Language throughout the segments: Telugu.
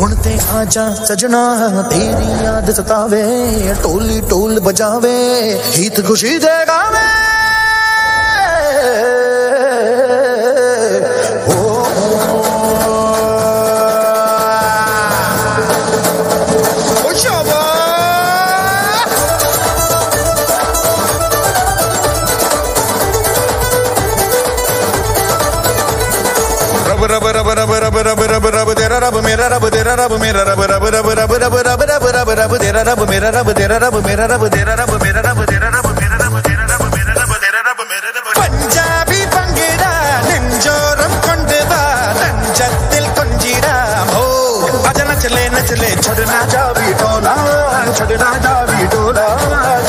ਹੁਣ ਤੇ ਆ ਜਾ ਸਜਣਾ, ਤੇਰੀ ਯਾਦ ਸਤਾਵੇ ਟੋਲੀ ਟੋਲ ਬਜਾਵੇ ਹੀਤ ਖੁਸ਼ੀ ਦੇ ਗਾਵੇ। రబు తెర రబు మిర రబు తెర రబు మిర రబు రబు రబు రబు రబు రబు రబు రబు రబు తెర రబు మిర రబు తెర రబు మిర రబు తెర రబు మిర రబు తెర రబు మిర రబు తెర రబు మిర రబు తెర రబు మిర రబు పంజాబీ பங்கிடா நெஞ்சோரம் கொண்டு வா நஞ்சத்தில் கொஞ்சிடா ஓ அத நச்சலே நச்சலே சொடுனா ஜாவி டோலா சொடுனா ஜாவி டோலா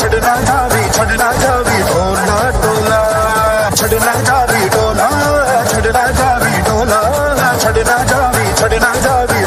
சொடுனா ஜாவி சொடுனா Xavi.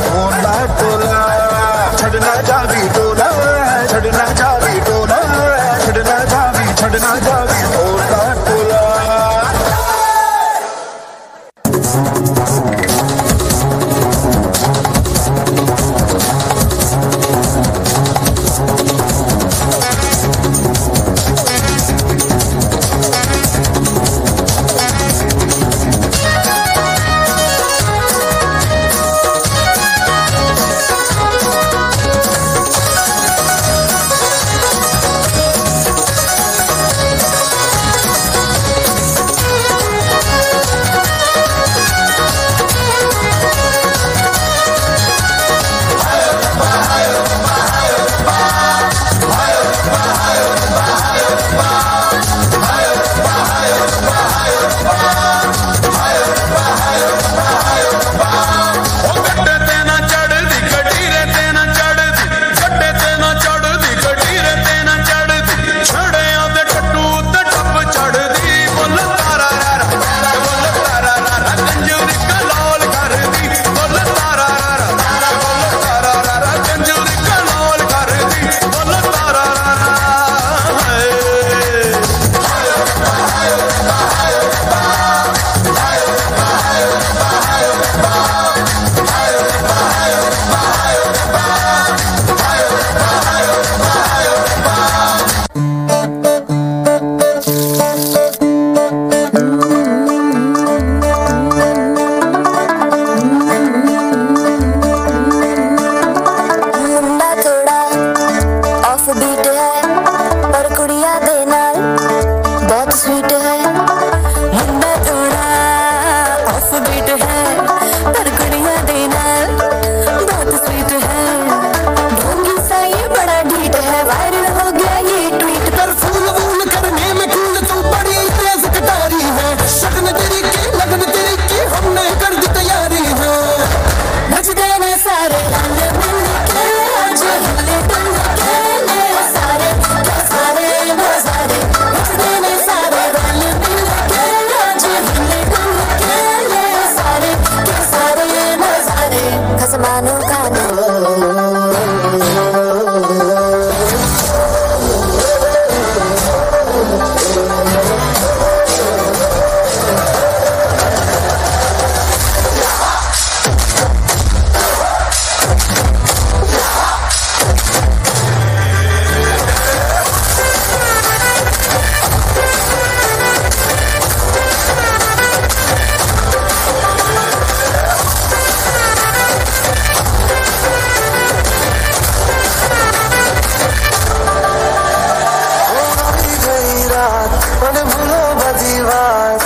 मन भूलो बदीवार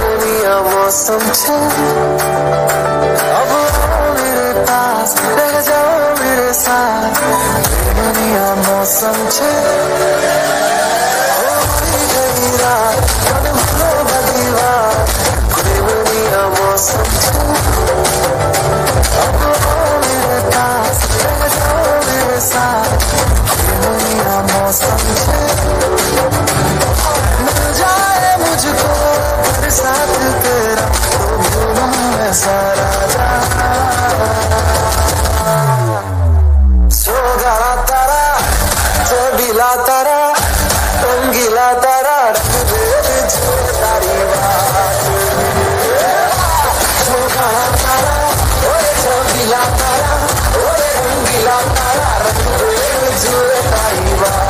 दुनिया मौसम छे। अब मेरे पास, रह जाओ मेरे साथ। दुनिया मौसम छे। Zureka Iba